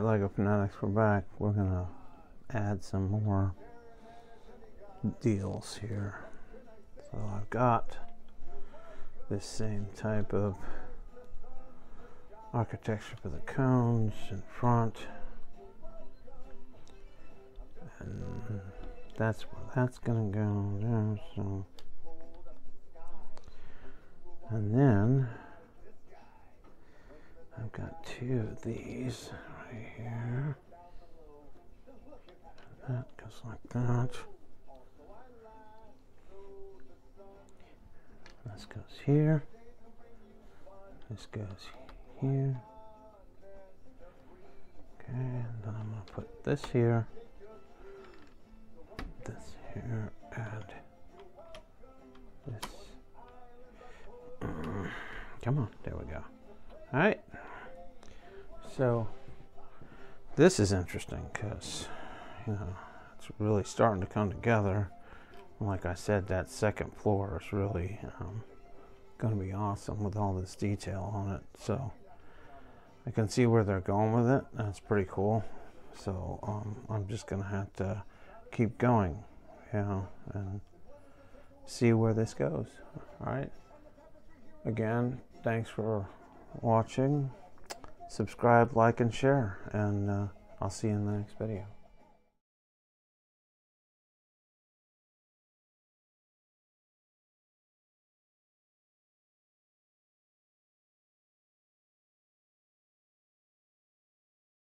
Alright, Lego Fanatics, we're back. We're gonna add some more deals here. So I've got this same type of architecture for the cones in front. And that's where that's gonna go there, so and then I've got two of these here. That goes like that. This goes here. This goes here. Okay, and then I'm to put this here, this here, and this. Come on, there we go. All right. So this is interesting because you know it's really starting to come together. Like I said, that second floor is really um, going to be awesome with all this detail on it. So I can see where they're going with it. That's pretty cool. So um, I'm just going to have to keep going, you know, and see where this goes. All right. Again, thanks for watching. Subscribe, like, and share. And uh, I'll see you in the next video.